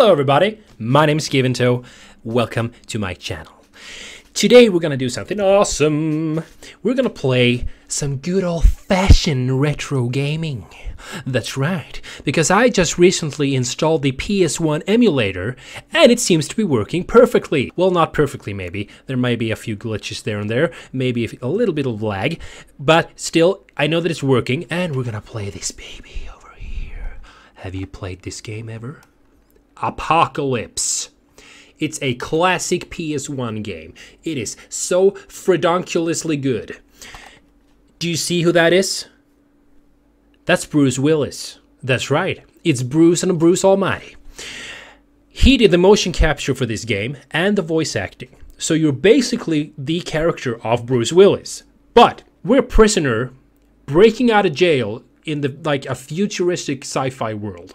Hello everybody, my name is GivenToe. Welcome to my channel. Today we're gonna do something awesome. We're gonna play some good old-fashioned retro gaming. That's right, because I just recently installed the PS1 emulator and it seems to be working perfectly. Well, not perfectly maybe. There may be a few glitches there and there, maybe a little bit of lag, but still I know that it's working and we're gonna play this baby over here. Have you played this game ever? Apocalypse. It's a classic PS1 game. It is so fredonculously good. Do you see who that is? That's Bruce Willis. That's right. It's Bruce and Bruce Almighty. He did the motion capture for this game and the voice acting. So you're basically the character of Bruce Willis. But we're a prisoner breaking out of jail in the like a futuristic sci-fi world.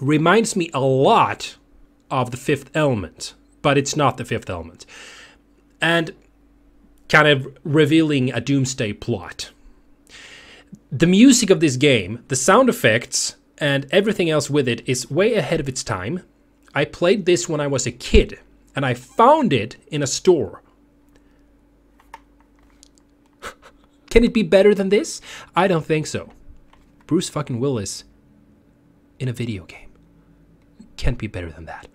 Reminds me a lot of the fifth element, but it's not the fifth element. And kind of revealing a doomsday plot. The music of this game, the sound effects, and everything else with it is way ahead of its time. I played this when I was a kid, and I found it in a store. Can it be better than this? I don't think so. Bruce fucking Willis in a video game. Can't be better than that.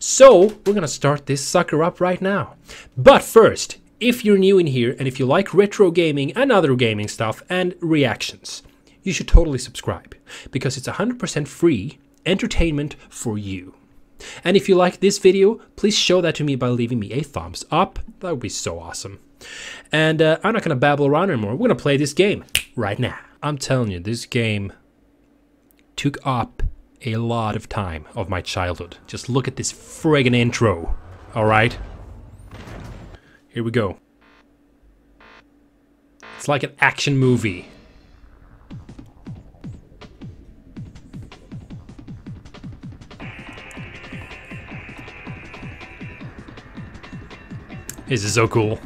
So, we're gonna start this sucker up right now. But first, if you're new in here and if you like retro gaming and other gaming stuff and reactions, you should totally subscribe because it's 100% free entertainment for you. And if you like this video, please show that to me by leaving me a thumbs up. That would be so awesome. And uh, I'm not gonna babble around anymore. We're gonna play this game right now. I'm telling you, this game took up a lot of time of my childhood. Just look at this friggin' intro, alright? Here we go. It's like an action movie. This is so cool.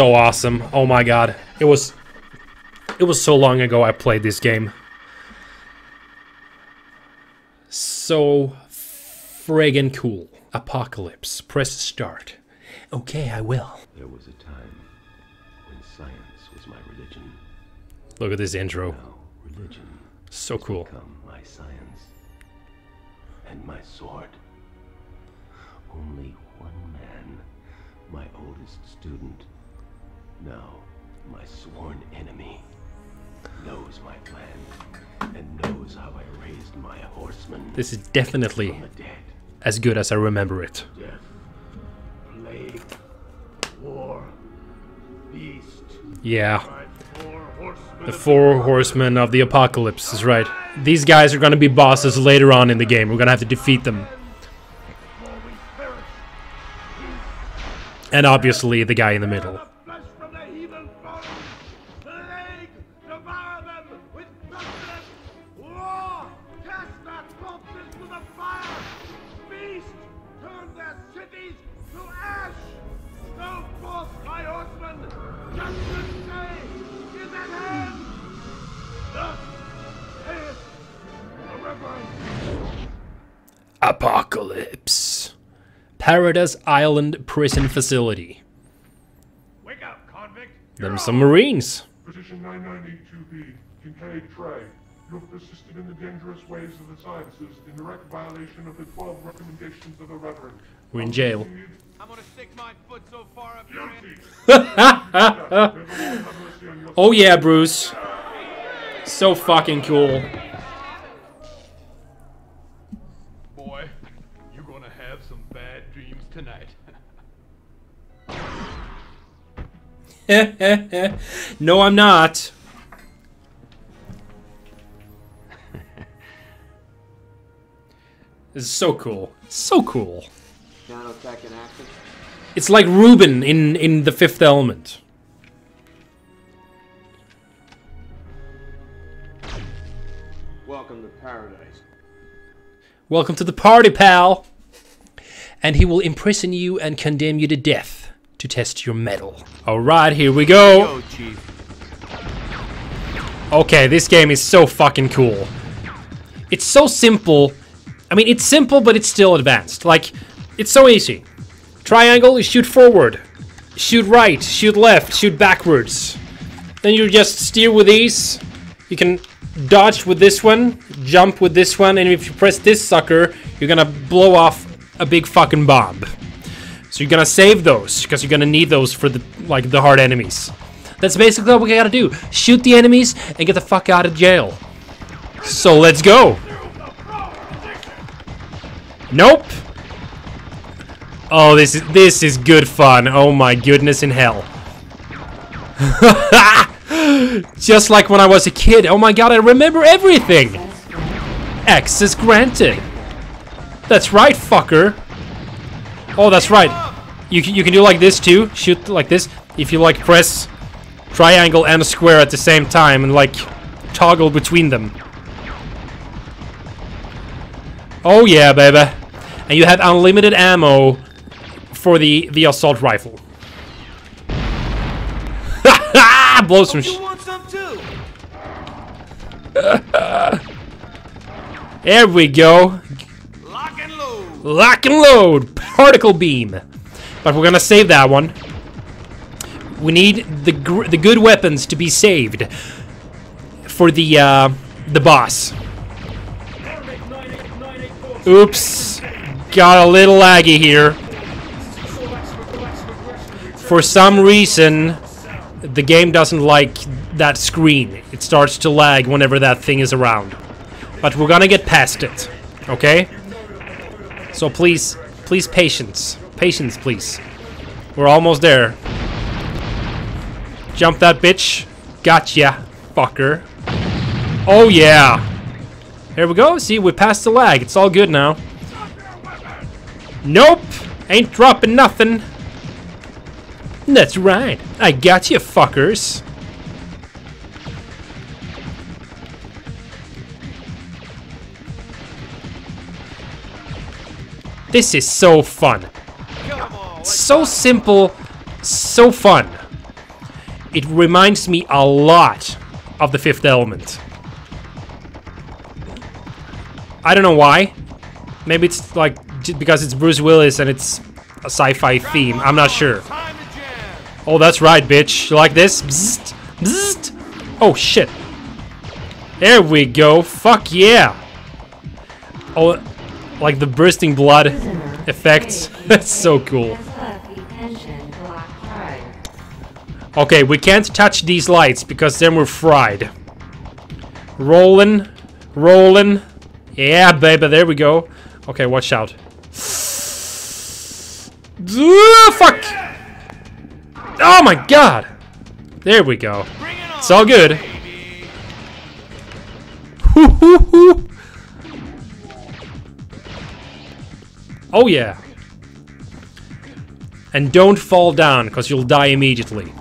So awesome. Oh my god. It was it was so long ago I played this game. So friggin' cool. Apocalypse. Press start. Okay, I will. There was a time when science was my religion. Look at this intro. Now religion So cool. my science and my sword. Only one man, my oldest student, now my sworn enemy, knows my plan and knows how I raised my horsemen This is definitely from the dead. as good as I remember it. Death, plague, war, beast. Yeah. Four The four horsemen of the apocalypse is right. These guys are gonna be bosses later on in the game. We're gonna have to defeat them. And obviously the guy in the middle. Paradise Island Prison Facility. Wake up, convict. Them some Marines. Position 992B, Kincaid Trey. You have persisted in the dangerous ways of the sciences in direct violation of the 12 recommendations of the Reverend. We're in jail. I'm gonna stick my foot so far up your ass. Oh yeah, Bruce. So fucking cool. no, I'm not. This is so cool. So cool. Nanotech in action. It's like Ruben in in the Fifth Element. Welcome to paradise. Welcome to the party, pal. And he will imprison you and condemn you to death to test your mettle. All right, here we go. Go, Okay, this game is so fucking cool. It's so simple. I mean, it's simple, but it's still advanced. Like, it's so easy. Triangle, you shoot forward. Shoot right, shoot left, shoot backwards. Then you just steer with these. You can dodge with this one, jump with this one, and if you press this sucker, you're gonna blow off a big fucking bomb. So you're gonna save those, because you're gonna need those for the like the hard enemies. That's basically what we gotta do. Shoot the enemies and get the fuck out of jail. So let's go. Nope. Oh, this is this is good fun. Oh my goodness in hell. Just like when I was a kid. Oh my god, I remember everything. Access granted. That's right, fucker. Oh, that's right. You can, you can do like this too. Shoot like this. If you like press triangle and square at the same time and like toggle between them. Oh yeah, baby. And you have unlimited ammo for the the assault rifle. Blow some. some there we go. Lock and load. Particle beam. But we're gonna save that one. We need the the good weapons to be saved for the uh, the boss. Oops, got a little laggy here. For some reason, the game doesn't like that screen. It starts to lag whenever that thing is around. But we're gonna get past it, okay? So please, please patience. Patience, please. We're almost there. Jump that bitch. Gotcha, fucker. Oh yeah. Here we go. See, we passed the lag. It's all good now. Nope. Ain't dropping nothing. That's right. I got you, fuckers. This is so fun. So simple, so fun. It reminds me a lot of the Fifth Element. I don't know why. Maybe it's like because it's Bruce Willis and it's a sci-fi theme. I'm not sure. Oh, that's right, bitch. You like this? Bzzzt, bzzzt. Oh, shit. There we go. Fuck yeah. Oh, like the bursting blood effects. That's so cool. Okay, we can't touch these lights because then we're fried. Rolling, rolling. Yeah, baby, there we go. Okay, watch out. Ugh, fuck! Oh my god! There we go. It's all good. Hoo, hoo, hoo. Oh yeah. And don't fall down, because you'll die immediately.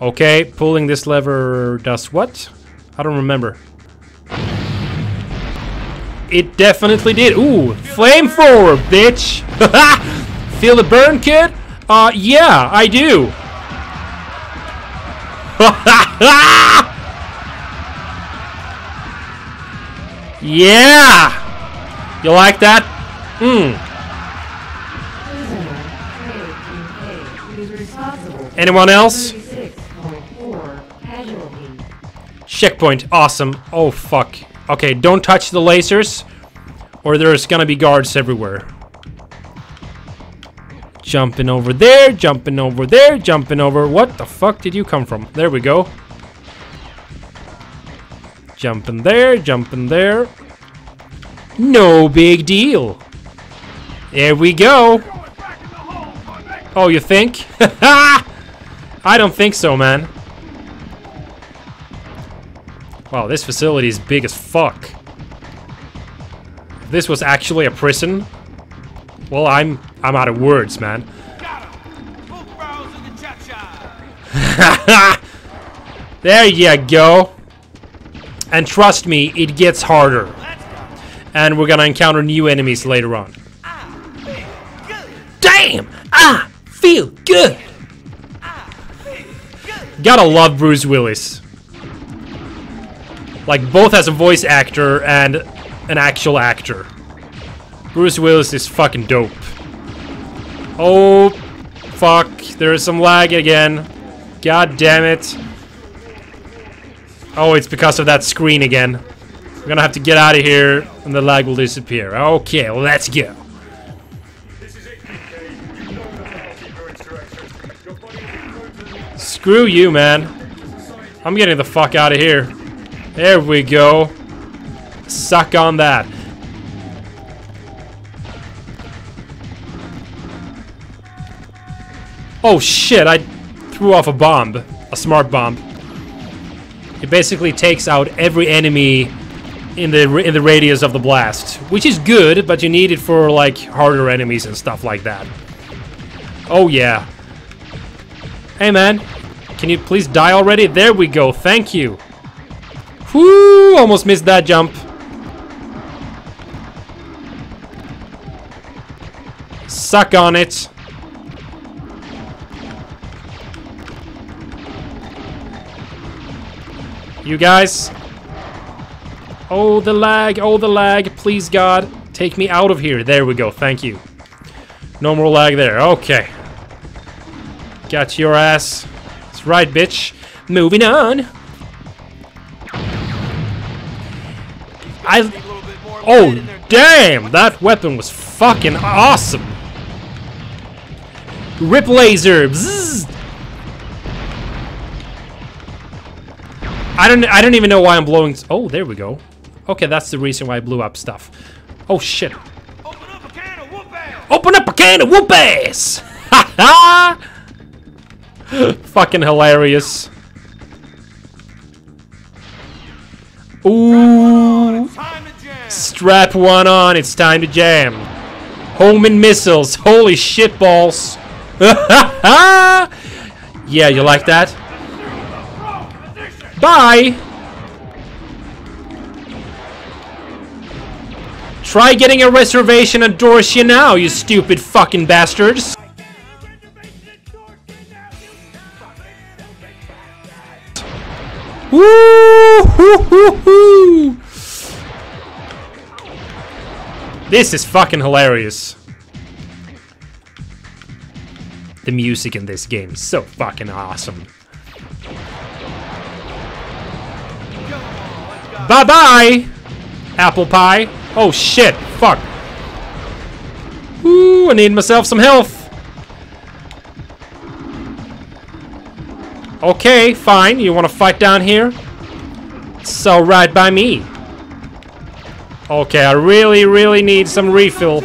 Okay, pulling this lever does what? I don't remember. It definitely did. Ooh, flamethrower, bitch! Feel the burn, kid? Uh, yeah, I do. yeah! You like that? Hmm. Anyone else? Checkpoint. Awesome. Oh, fuck. Okay, don't touch the lasers, or there's gonna be guards everywhere. Jumping over there, jumping over there, jumping over. What the fuck did you come from? There we go. Jumping there, jumping there. No big deal. There we go. Oh, you think? I don't think so, man. Wow, this facility is big as fuck. This was actually a prison, well, I'm I'm out of words, man. In. There you go. And trust me, it gets harder. And we're gonna encounter new enemies later on. Damn! Ah! Feel good! Gotta love Bruce Willis. Like, both as a voice actor and an actual actor. Bruce Willis is fucking dope. Oh, fuck. There is some lag again. God damn it. Oh, it's because of that screen again. We're gonna have to get out of here and the lag will disappear. Okay, let's go. Screw you, man. I'm getting the fuck out of here. There we go. Suck on that. Oh shit, I threw off a bomb. A smart bomb. It basically takes out every enemy in the in the radius of the blast, which is good, but you need it for like harder enemies and stuff like that. Oh yeah. Hey man, can you please die already? There we go. Thank you. Whoo! Almost missed that jump. Suck on it. You guys. Oh, the lag. Oh, the lag. Please, God. Take me out of here. There we go. Thank you. No more lag there. Okay. Got your ass. That's right, bitch. Moving on. I... Oh, damn! That weapon was fucking awesome! Rip laser! Bzzz. I don't I don't even know why I'm blowing... Oh, there we go. Okay, that's the reason why I blew up stuff. Oh, shit. Open up a can of whoop ass! Open up a can of whoop ass! Ha ha! Fucking hilarious. Ooh. Time to jam! Strap one on, it's time to jam. Homing missiles, holy shit balls. yeah, you like that? Bye! Try getting a reservation at Dorsia now, you stupid fucking bastards! Woo! This is fucking hilarious. The music in this game is so fucking awesome. Bye bye! Apple pie. Oh shit, fuck. Ooh, I need myself some health. Okay, fine. You want to fight down here? It's alright by me. Okay, I really, really need some refill.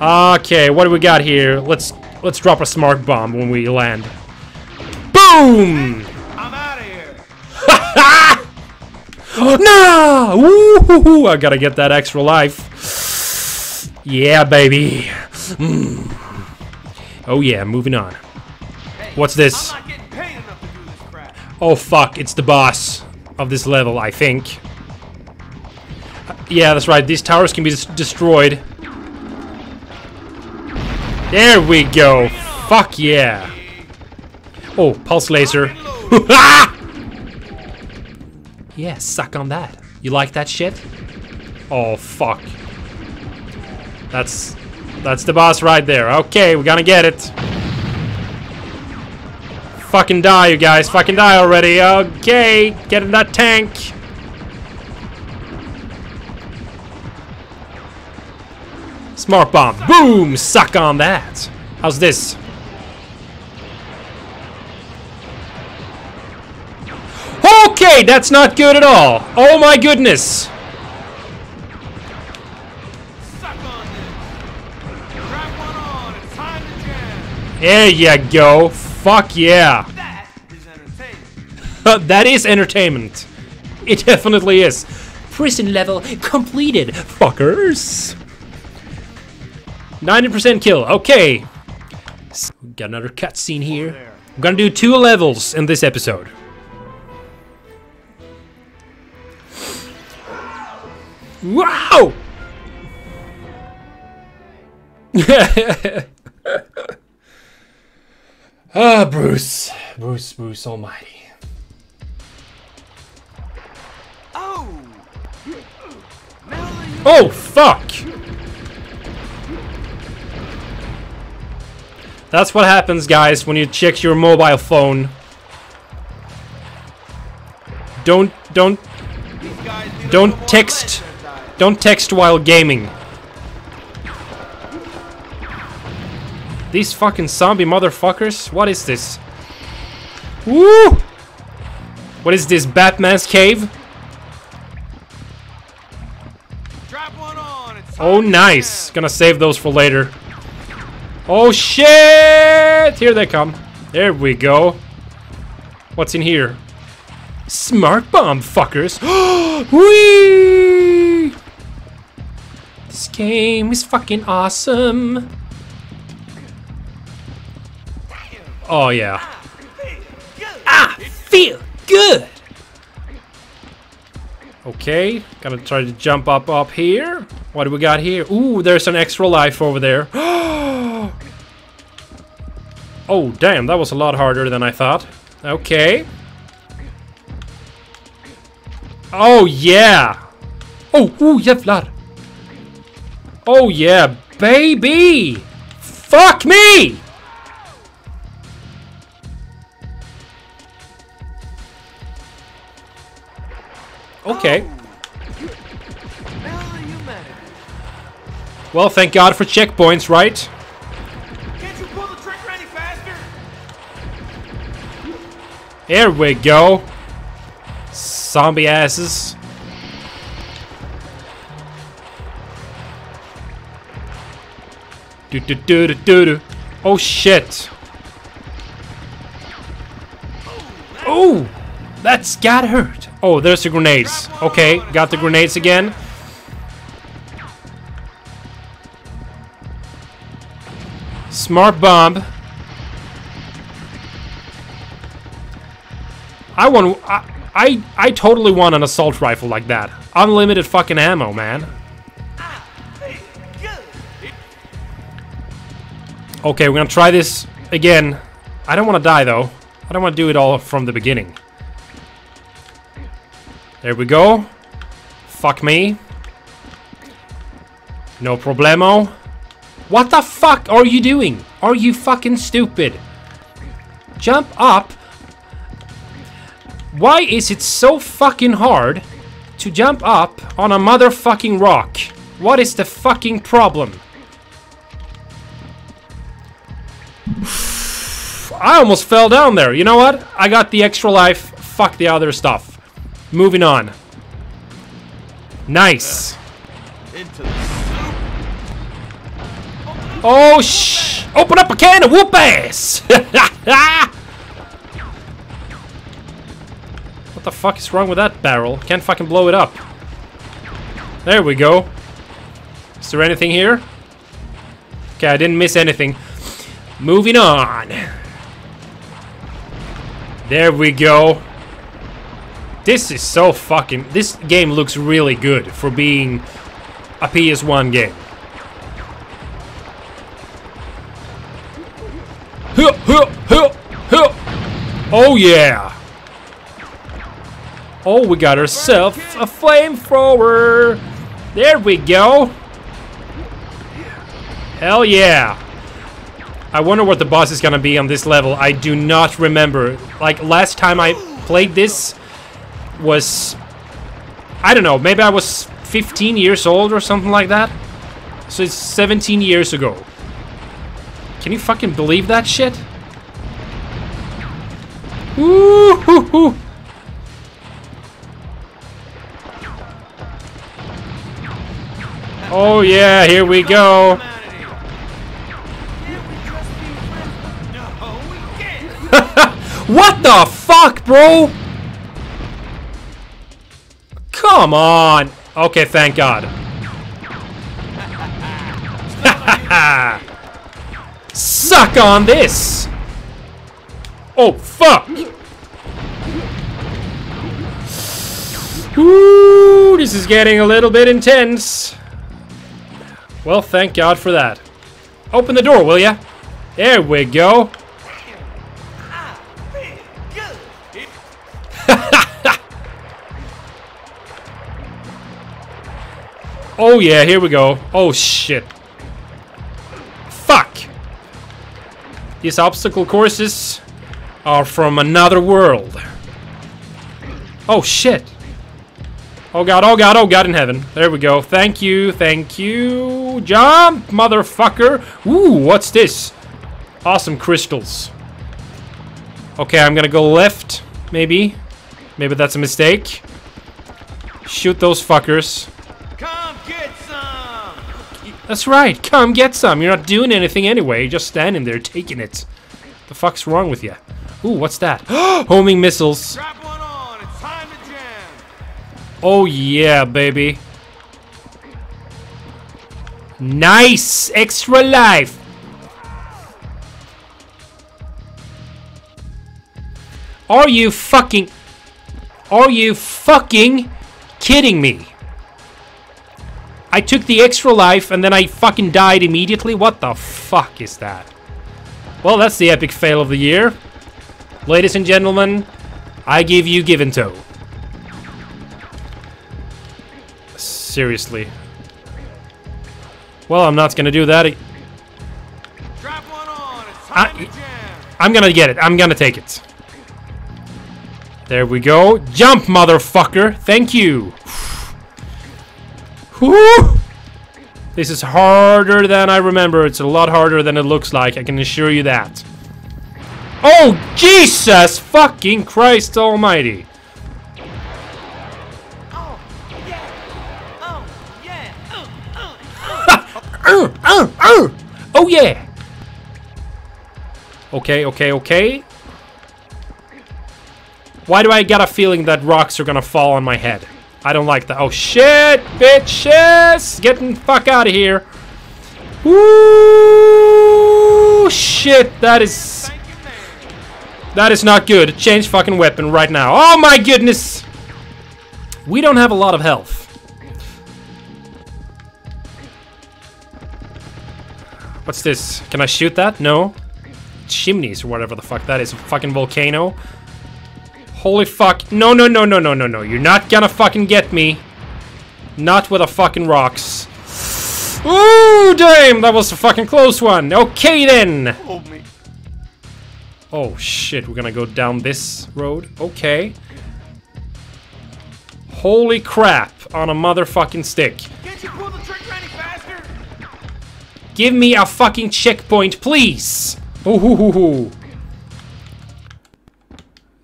Okay, what do we got here? Let's let's drop a smart bomb when we land. Boom! no! Woo! I gotta get that extra life. Yeah, baby. Mm. Oh yeah, moving on. What's this? I'm not getting paid enough to do this crap. Oh fuck, it's the boss of this level, I think. Yeah, that's right. These towers can be destroyed. There we go. Fuck yeah. Oh, pulse laser. yeah, suck on that. You like that shit? Oh fuck. That's that's the boss right there. Okay, we're gonna get it. Fucking die, you guys. Fucking die already. Okay, get in that tank. Smart bomb. Boom! Suck on that. How's this? Okay, that's not good at all. Oh my goodness. There you go. Fuck yeah. That is entertainment. that is entertainment. It definitely is. Prison level completed, fuckers. 90% kill. Okay. Got another cutscene here. I'm gonna do two levels in this episode. Wow! ah, Bruce. Bruce, Bruce Almighty. Oh, fuck! That's what happens, guys, when you check your mobile phone. Don't, don't, don't text, don't text while gaming. These fucking zombie motherfuckers? What is this? Woo! What is this, Batman's cave? Strap one on. It's Oh, nice. Gonna save those for later. Oh, shit! Here they come. There we go. What's in here? Smart bomb, fuckers. Whee! Game is fucking awesome. Oh, yeah. Ah, feel good. Okay, gonna try to jump up up here. What do we got here? Ooh, there's an extra life over there. oh, damn, that was a lot harder than I thought. Okay. Oh, yeah. Oh, ooh, jävlar. Oh, yeah, baby. Fuck me. Okay. Well, thank God for checkpoints, right? Can't you pull the trigger any faster? There we go. Zombie asses. Do do do do do do. Oh shit. Oh, that's got hurt. Oh, there's the grenades. Okay, got the grenades again. Smart bomb. I want. I, I I totally want an assault rifle like that. Unlimited fucking ammo, man. Okay, we're gonna try this again. I don't want to die though. I don't want to do it all from the beginning. There we go. Fuck me. No problemo. What the fuck are you doing? Are you fucking stupid? Jump up. Why is it so fucking hard to jump up on a motherfucking rock? What is the fucking problem? I almost fell down there. You know what? I got the extra life. Fuck the other stuff. Moving on. Nice. Into the soup. Oh, shh! Open up a can of whoop ass! what the fuck is wrong with that barrel? Can't fucking blow it up. There we go. Is there anything here? Okay, I didn't miss anything. Moving on. There we go. This is so fucking... This game looks really good for being a PS1 game. Oh yeah! Oh, we got ourselves a flamethrower! There we go! Hell yeah! I wonder what the boss is gonna be on this level. I do not remember. Like, last time I played this was... I don't know, maybe I was 15 years old or something like that? So it's 17 years ago. Can you fucking believe that shit? Ooh, hoo, hoo. Oh yeah, here we go. What the fuck, bro? Come on. Okay, thank God. Suck on this. Oh, fuck. Ooh, this is getting a little bit intense. Well, thank God for that. Open the door, will ya? There we go. Oh yeah, here we go. Oh shit. Fuck. These obstacle courses are from another world. Oh shit. Oh god, oh god, oh god in heaven. There we go. Thank you, thank you. Jump, motherfucker. Ooh, what's this? Awesome crystals. Okay, I'm gonna go left, maybe. Maybe that's a mistake. Shoot those fuckers. Come get some! That's right, come get some. You're not doing anything anyway. You're just standing there taking it. The fuck's wrong with you? Ooh, what's that? Homing missiles. Strap one on, it's time to jam! Oh yeah, baby. Nice! Extra life! Are you fucking... Are you fucking kidding me? I took the extra life and then I fucking died immediately? What the fuck is that? Well, that's the epic fail of the year. Ladies and gentlemen, I give you GivenToe. Seriously. Well, I'm not gonna do that. Strap one on, it's I-! I'm gonna get it. I'm gonna take it. There we go. Jump, motherfucker. Thank you. Whew. This is harder than I remember. It's a lot harder than it looks like. I can assure you that. Oh, Jesus fucking Christ almighty. Oh, yeah! Oh, yeah! Oh, yeah. Okay, okay, okay. Why do I get a feeling that rocks are gonna fall on my head? I don't like that. Oh, shit, bitches! Getting fuck out of here. Ooh, Shit, that is... That is not good. Change fucking weapon right now. Oh my goodness! We don't have a lot of health. What's this? Can I shoot that? No. Chimneys or whatever the fuck that is. A fucking volcano. Holy fuck. No, no, no, no, no, no, no. You're not gonna fucking get me. Not with the fucking rocks. Ooh, damn! That was a fucking close one. Okay then. Hold me. Oh shit, we're gonna go down this road. Okay. Holy crap on a motherfucking stick. Can't you pull the trigger any faster? Give me a fucking checkpoint, please! Ooh, hoo, hoo, hoo.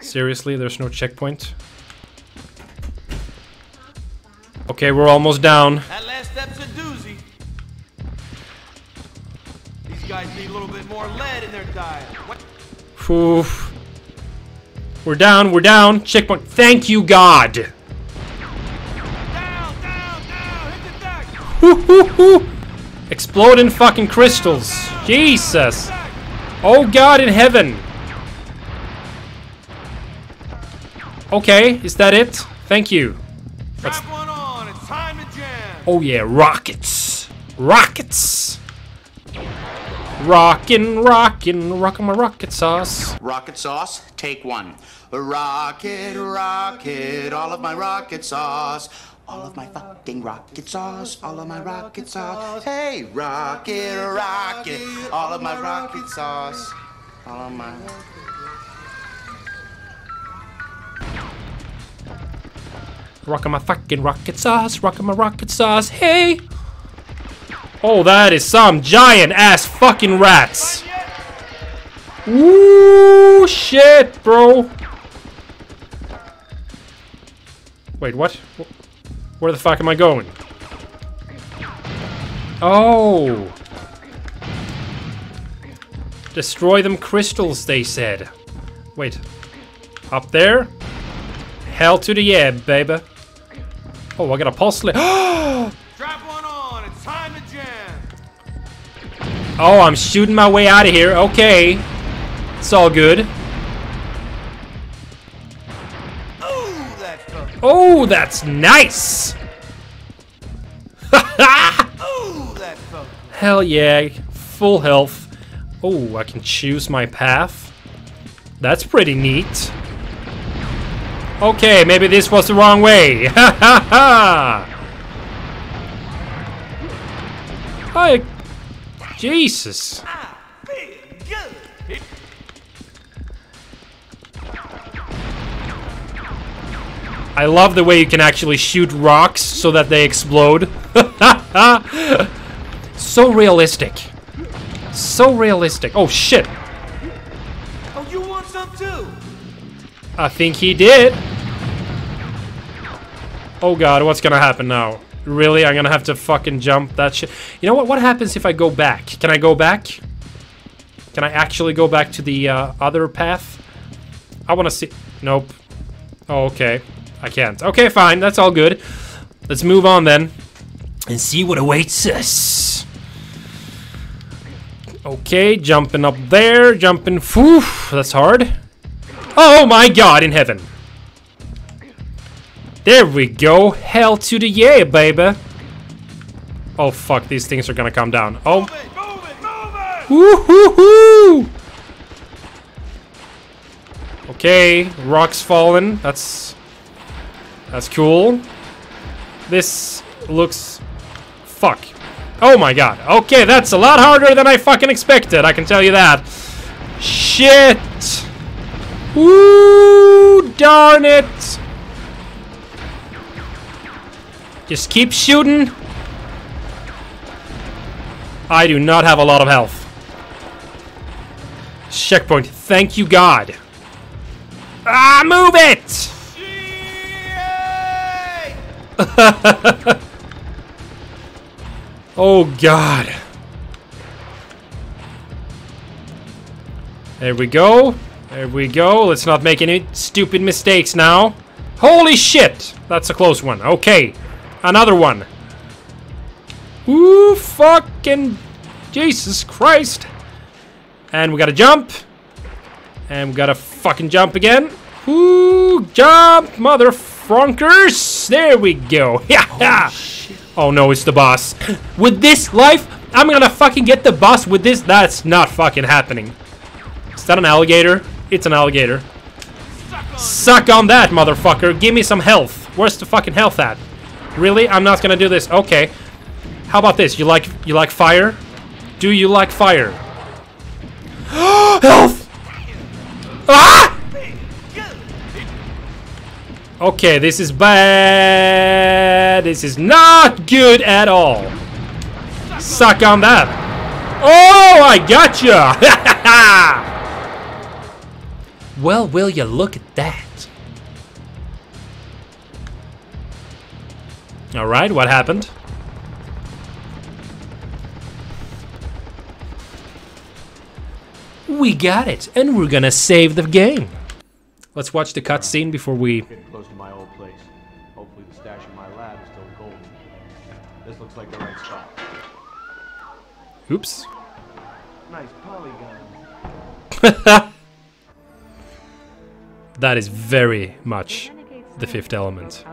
Seriously, there's no checkpoint? Okay, we're almost down. That last step's a doozy. These guys need a little bit more lead in their diet. What? Oof. We're down, we're down. Checkpoint. Thank you, God! Down, down, down! Hit the deck! Hoo, hoo, hoo. Exploding fucking crystals. Jesus. Oh God in heaven. Okay, is that it? Thank you. Strap one on, it's time to jam! Oh yeah, rockets. Rockets. Rockin', rockin', rockin' my rocket sauce. Rocket sauce, take one. Rocket, rocket, all of my rocket sauce. All of my fucking rocket sauce, all of my rocket sauce. Hey, rocket, rocket, all of my rocket sauce. All of my. Rockin' my fucking rocket sauce, rockin' my rocket sauce, hey! Oh, that is some giant ass fucking rats. Ooh, shit, bro. Wait, what? Where the fuck am I going? Oh. Destroy them crystals, they said. Wait. Up there? Hell to the yeah, baby. Oh, I got a pulse oh, Strap one on, it's time to jam! Oh, I'm shooting my way out of here. Okay. It's all good. Ooh, Oh, that's nice. Hell yeah, full health. Oh, I can choose my path. That's pretty neat. Okay, maybe this was the wrong way. Ha ha ha! Hi. Jesus. I love the way you can actually shoot rocks so that they explode. so realistic. So realistic. Oh shit. Oh, you want some too? I think he did. Oh god, what's gonna happen now? Really? I'm gonna have to fucking jump that shit. You know what? What happens if I go back? Can I go back? Can I actually go back to the uh, other path? I wanna see... Nope. Oh, okay. I can't. Okay, fine. That's all good. Let's move on then. And see what awaits us. Okay, jumping up there. Jumping... Phew, that's hard. Oh my god in heaven. There we go. Hell to the yeah, baby. Oh fuck, these things are gonna come down. Oh. Move it, move it! Woo-hoo-hoo! Okay, rocks fallen. That's that's cool. This looks fuck. Oh my god. Okay, that's a lot harder than I fucking expected. I can tell you that. Shit. Ooh, darn it. Just keep shooting. I do not have a lot of health. Checkpoint. Thank you, God. Ah, move it! oh, God. There we go. There we go. Let's not make any stupid mistakes now. Holy shit! That's a close one. Okay. Another one. Ooh, fucking Jesus Christ. And we gotta jump. And we gotta fucking jump again. Ooh, jump, mother frunkers. There we go. Yeah. Oh no, it's the boss. with this life, I'm gonna fucking get the boss with this. That's not fucking happening. Is that an alligator? It's an alligator. Suck on that, motherfucker. Give me some health. Where's the fucking health at? Really? I'm not gonna do this. Okay. How about this? You like you like fire? Do you like fire? health! Ah! Okay, this is bad. This is not good at all. Suck on that. Oh, I gotcha! well, will you look at that? Alright, what happened? We got it, and we're gonna save the game. Let's watch the cutscene before we... Getting close to my old place. Hopefully the stash in my lab is still golden. This looks like the right spot. Oops. Nice polygon. That is very much the fifth Sniper element.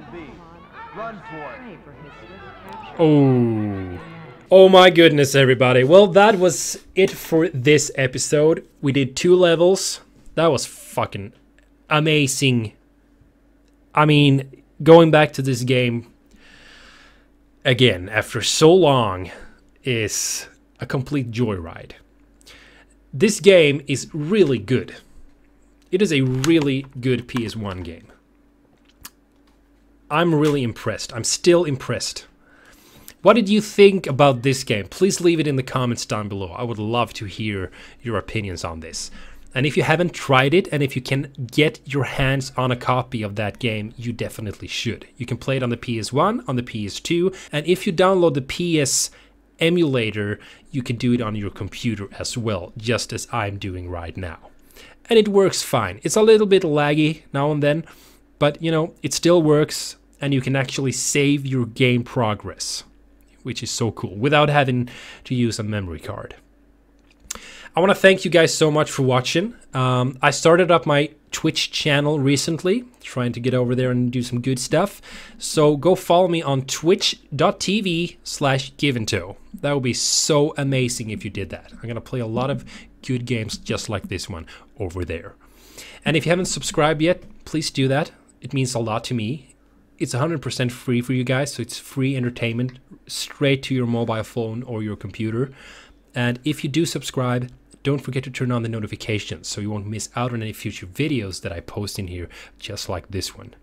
Citizen plan B. Run for it. Trey for his swift capture. Oh. Oh my goodness, everybody. Well, that was it for this episode. We did two levels. That was fucking amazing. I mean, going back to this game again after so long is a complete joyride. This game is really good. It is a really good PS1 game. I'm really impressed. I'm still impressed. What did you think about this game? Please leave it in the comments down below. I would love to hear your opinions on this. And if you haven't tried it and if you can get your hands on a copy of that game, you definitely should. You can play it on the PS1, on the PS2, and if you download the PS emulator, you can do it on your computer as well, just as I'm doing right now. And it works fine. It's a little bit laggy now and then, but you know, it still works and you can actually save your game progress, which is so cool without having to use a memory card. I want to thank you guys so much for watching. Um, I started up my Twitch channel recently, trying to get over there and do some good stuff. So go follow me on twitch.tv slash giventoe. That would be so amazing if you did that. I'm going to play a lot of good games just like this one over there. And if you haven't subscribed yet, please do that. It means a lot to me. It's 100% free for you guys, so it's free entertainment straight to your mobile phone or your computer. And if you do subscribe, don't forget to turn on the notifications so you won't miss out on any future videos that I post in here, just like this one.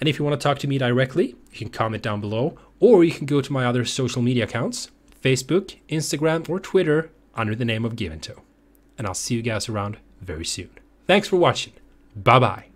And if you want to talk to me directly, you can comment down below, or you can go to my other social media accounts Facebook, Instagram, or Twitter under the name of Give and And I'll see you guys around very soon. Thanks for watching. Bye bye.